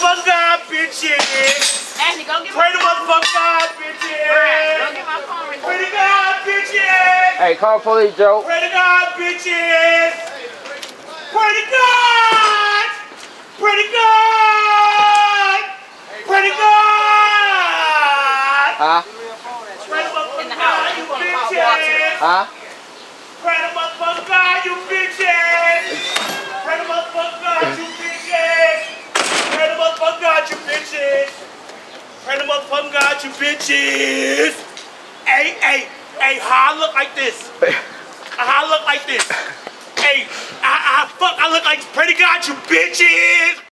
motherfucking God, bitches. Ashley, go get Pray my to motherfucking God, bitches. Go get my phone real Pray quick. to God, bitches. Hey, call police, Joe. Pray to God, bitches. Pray to God. Pray to God. Pray to God. Huh? Pray to In motherfucking God, you You want hot bitches. Huh? Pray to motherfucking God, you bitches. Pray to motherfucking God, you bitches. Pray to motherfucking God, you bitches. Pray to God, you bitches. Hey, hey, hey, how I look like this? How I look like this? Hey, I, I, fuck, I look like, pray to God, you bitches.